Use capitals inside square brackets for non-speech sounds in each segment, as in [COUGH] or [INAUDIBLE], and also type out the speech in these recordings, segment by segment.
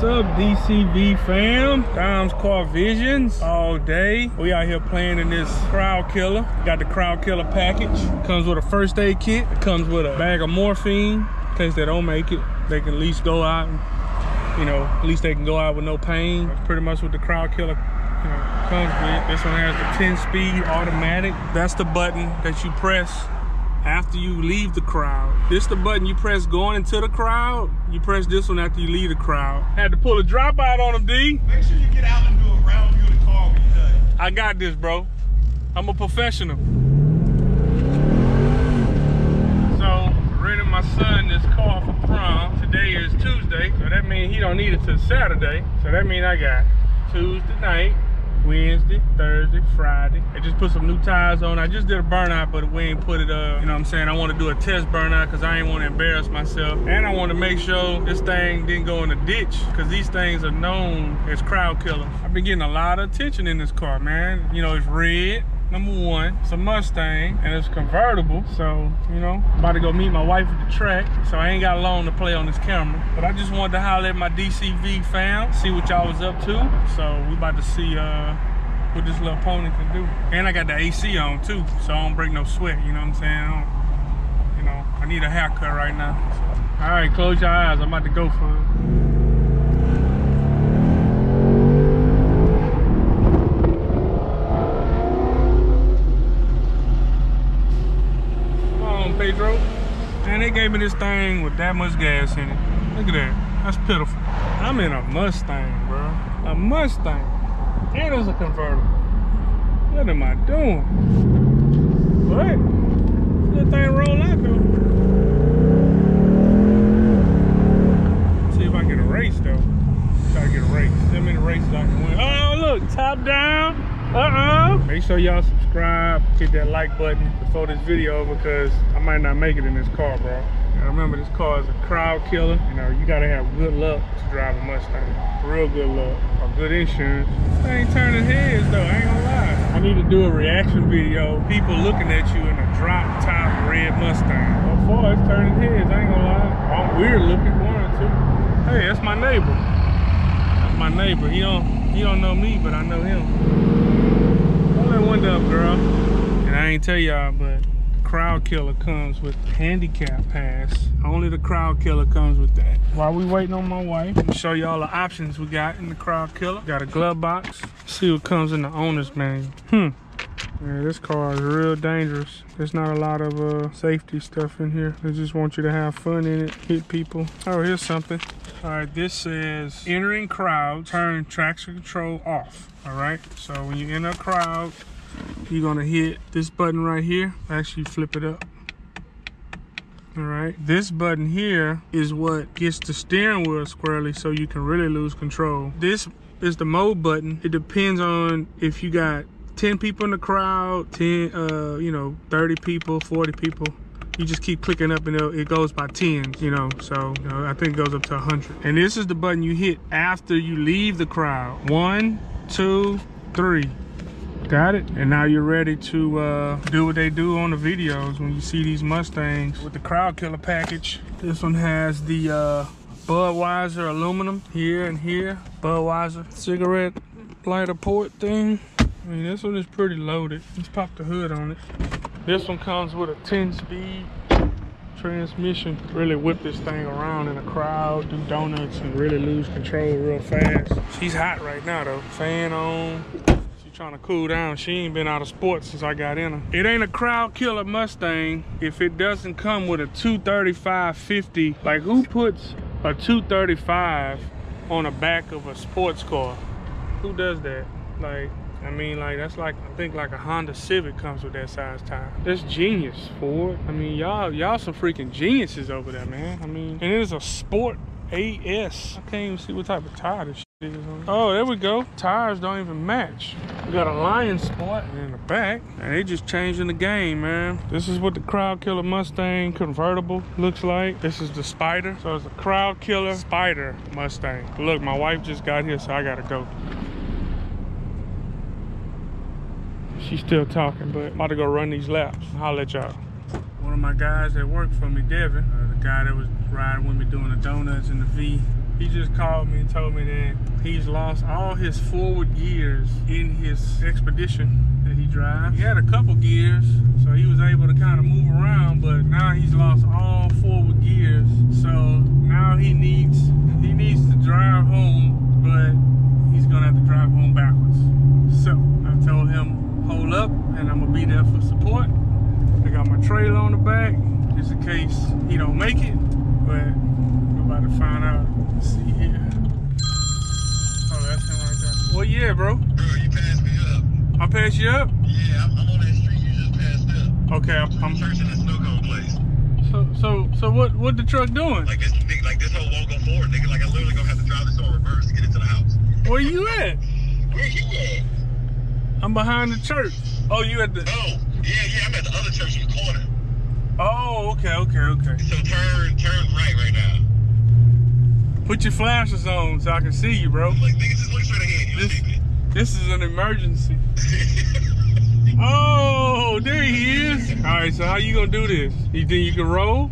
DCV fam? Dom's Car Visionz all day. We out here playing in this crowd killer. Got the crowd killer package. Comes with a first aid kit. It comes with a bag of morphine in case they don't make it. They can at least go out and, you know, at least they can go out with no pain. That's pretty much what the crowd killer you know, comes with. This one has the 10 speed automatic. That's the button that you press after you leave the crowd. This the button you press going into the crowd. You press this one after you leave the crowd. Had to pull a dropout on him, D. Make sure you get out and do a round view of the car when you're done. I got this, bro. I'm a professional. So, renting my son this car for prom. Today is Tuesday, so that means he don't need it till Saturday. So that means I got Tuesday night, Wednesday, Thursday, Friday. I just put some new tires on. I just did a burnout, but we ain't put it up. You know what I'm saying? I want to do a test burnout because I ain't want to embarrass myself. And I want to make sure this thing didn't go in the ditch because these things are known as crowd killers. I've been getting a lot of attention in this car, man. You know, it's red number one. It's a Mustang and it's convertible. So, you know, about to go meet my wife at the track. So I ain't got long to play on this camera. But I just wanted to holler at my DCV fam, see what y'all was up to. So we about to see uh, what this little pony can do. And I got the AC on too, so I don't break no sweat, you know what I'm saying? I you know, I need a haircut right now. So. All right, close your eyes. I'm about to go for it. Pedro. And they gave me this thing with that much gas in it. Look at that. That's pitiful. I'm in a Mustang, bro. A Mustang. And it's a convertible. What am I doing? What? This thing roll out though. see if I get a race though. Try to get a race. How many races I can win? Oh, look, top down. Uh-oh. Make sure y'all subscribe, hit that like button before this video because I might not make it in this car, bro. And remember, this car is a crowd killer. You know, you gotta have good luck to drive a Mustang. Real good luck or good insurance. I ain't turning heads though, I ain't gonna lie. I need to do a reaction video. People looking at you in a drop top red Mustang. So far, it's turning heads, I ain't gonna lie. I'm weird looking, one or two. Hey, that's my neighbor. That's my neighbor. He don't, he don't know me, but I know him that window up, girl. And I ain't tell y'all, but crowd killer comes with handicap pass. Only the crowd killer comes with that. While we waiting on my wife, I'm show y'all the options we got in the crowd killer. Got a glove box. See what comes in the owner's manual. Hmm. Yeah, this car is real dangerous. There's not a lot of uh, safety stuff in here. They just want you to have fun in it, hit people. Oh, here's something. All right, this says entering crowd, turn traction control off. All right, so when you enter a crowd, you're gonna hit this button right here. Actually flip it up. All right, this button here is what gets the steering wheel squarely so you can really lose control. This is the mode button. It depends on if you got 10 people in the crowd, 10, uh, you know, 30 people, 40 people. You just keep clicking up and it goes by 10, you know, so you know, I think it goes up to 100. And this is the button you hit after you leave the crowd. One, two, three. Got it? And now you're ready to uh, do what they do on the videos when you see these Mustangs with the crowd killer package. This one has the uh, Budweiser aluminum here and here. Budweiser cigarette lighter port thing. I mean, this one is pretty loaded. Let's pop the hood on it. This one comes with a 10 speed transmission. Really whip this thing around in a crowd, do donuts, and really lose control real fast. She's hot right now though. Fan on. Trying to cool down. She ain't been out of sports since I got in her. It ain't a crowd killer Mustang if it doesn't come with a 235 50. Like who puts a 235 on the back of a sports car? Who does that? Like I mean, like, that's like, I think like a Honda Civic comes with that size tire. That's genius, Ford. I mean, y'all, y'all some freaking geniuses over there, man. I mean, and it is a Sport AS. I can't even see what type of tire this. Oh, there we go. Tires don't even match. We got a Lion spot in the back. And they just changing the game, man. This is what the Crowd Killer Mustang convertible looks like. This is the Spider. So it's a Crowd Killer Spider Mustang. Look, my wife just got here, so I gotta go. she's still talking, but I'm about to go run these laps. I'll let y'all. One of my guys that worked for me, Devin, uh, the guy that was riding with me doing the donuts in the V, He just called me and told me that he's lost all his forward gears in his expedition that he drives. He had a couple gears, so he was able to kind of move around, but now he's lost all forward gears. So now he needs he needs to drive home, but he's gonna have to drive home backwards. So I told him, hold up, and I'm gonna be there for support. I got my trailer on the back, just in case he don't make it. But we're about to find out. Let's see here. That's him right there. Well, yeah, bro. Bro, you passed me up. I pass you up. Yeah, I'm, I'm on that street you just passed up. Okay, I'm. I'm searching the snow cone place. so so so. What what the truck doing? Like this, nigga, like this whole won't go forward, nigga. Like I literally gonna have to drive this on reverse to get into the house. Where you at? Where you at? I'm behind the church. Oh, you at the? Oh, yeah, yeah. I'm at the other church in the corner. Oh, okay, okay, okay. So turn, turn right right now. Put your flashers on so I can see you, bro. Like nigga, just look straight ahead. You'll This this is an emergency. [LAUGHS] Oh, there he is. All right, so how you gonna do this? You think you can roll?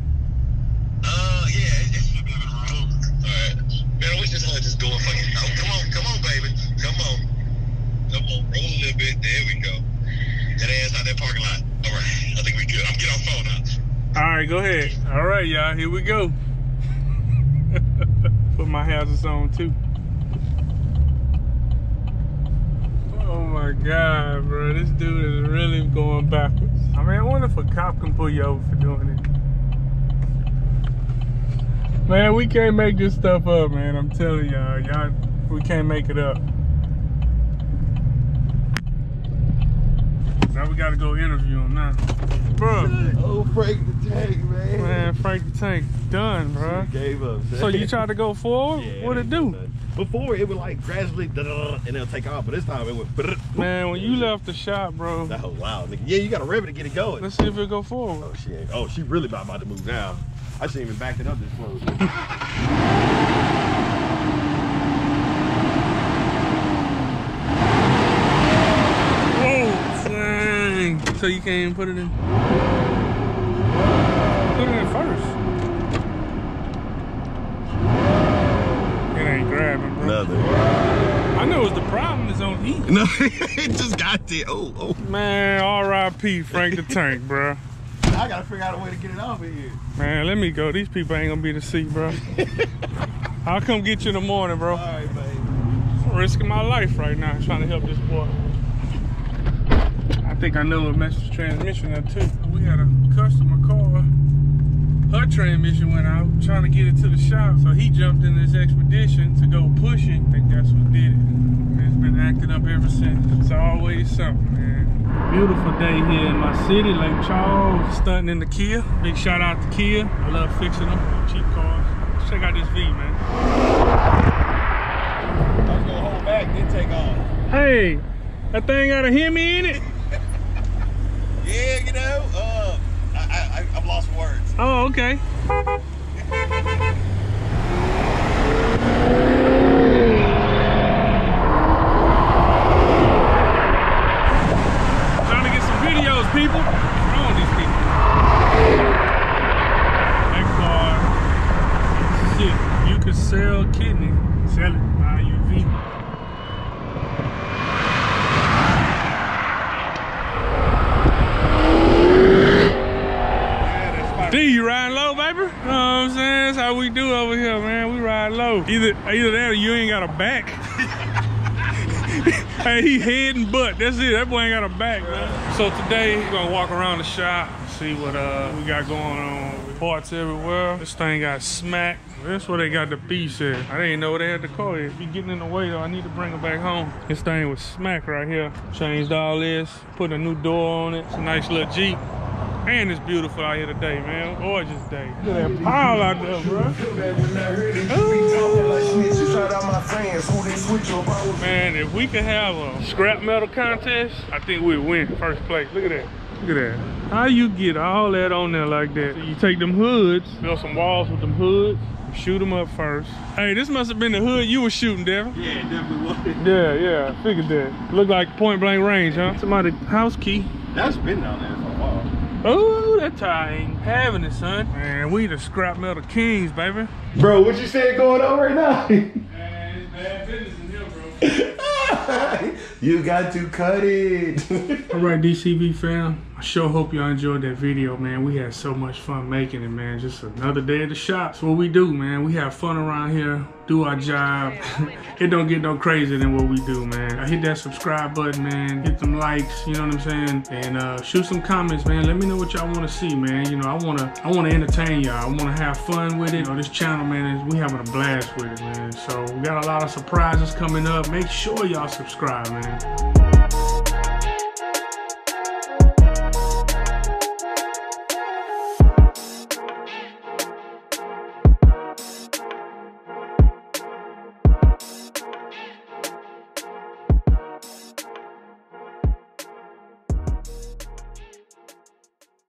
Uh, yeah, it, it should be able to roll. Alright. Man, I wish this had just going fucking. Come on, come on, baby. Come on. Come on, roll a little bit. There we go. That ass out that parking lot. Alright, I think we good. I'm getting phone now. All right, go ahead. All right, y'all, here we go. Put my hazards on too. Oh my God, bro, this dude is really going backwards. I mean, I wonder if a cop can pull you over for doing it. Man, we can't make this stuff up, man. I'm telling y'all, y'all, we can't make it up. Now we gotta go interview him now. Bro, Frank the Tank, man. man, Frank the Tank, done, bro. Gave up. So you tried to go forward? Yeah, What'd it do? nothing. Before it would like gradually and it'll take off, but this time it went. Man, when you left the shop, bro, That whole loud, nigga. Yeah, you got a rev to get it going. let's see if it'll go forward. Oh shit. Oh, she really about, about to move now. I shouldn't even backed it up this close. So you can't even put it in? Put it in first. It ain't grabbing, bro. Nothing. I know it's the problem is on E. [LAUGHS] No, it just got there. Oh, oh. Man, R.I.P. Frank the Tank, bro. I gotta figure out a way to get it off of here. Man, let me go. These people ain't gonna be to see, bro. I'll come get you in the morning, bro. All right, babe. I'm risking my life right now trying to help this boy. I think I know what messed the transmission up too. We had a customer car. Her transmission went out, trying to get it to the shop. So he jumped in this expedition to go push it. I think that's what did it. And it's been acting up ever since. It's always something, man. Beautiful day here in my city, Lake Charles. Stunting in the Kia. Big shout out to Kia. I love fixing them. Cheap cars. Let's check out this V, man. I was gonna hold back, then take off. Hey, that thing got a Hemi in it? [LAUGHS] Yeah, you know, uh, I, I, I've lost words. Oh, okay. Trying to get some videos, people. What's wrong with these people? That car, shit, you could sell kidney, sell it, buy UV. Yeah, that's my D, you riding low, baby? You know what I'm saying? That's how we do over here, man. We ride low. Either either that or you ain't got a back. [LAUGHS] hey, he head and butt. That's it. That boy ain't got a back, man. So today, we're gonna walk around the shop, see what uh we got going on. Parts everywhere. This thing got smacked. That's where they got the piece at. I didn't know they had the car at. Be getting in the way though. I need to bring it back home. This thing was smacked right here. Changed all this. Put a new door on it. It's a nice little Jeep. Man, it's beautiful out here today, man. Gorgeous day. Look at that pile out there, bro. Man, if we could have a scrap metal contest, I think we'd win first place. Look at that. Look at that. How you get all that on there like that? You take them hoods, build some walls with them hoods, shoot them up first. Hey, this must have been the hood you were shooting, Devin. Yeah, it definitely was. Yeah, yeah, I figured that. Look like point blank range, huh? Somebody house key. That's been down there for a while. Oh, that tire ain't having it, son. Man, we the scrap metal kings, baby. Bro, what you saying going on right now? Man, [LAUGHS] it's bad business in here, bro. [LAUGHS] you got to cut it. All right, DCV fam. I sure hope y'all enjoyed that video, man. We had so much fun making it, man. Just another day at the shop. That's what we do, man. We have fun around here, do our job. [LAUGHS] it don't get no crazier than what we do, man. I hit that subscribe button, man. Hit them likes, you know what I'm saying? And uh, shoot some comments, man. Let me know what y'all want to see, man. You know, I wanna, I wanna entertain y'all. I wanna have fun with it. You know, this channel, man, is we having a blast with it, man. So we got a lot of surprises coming up. Make sure y'all subscribe, man.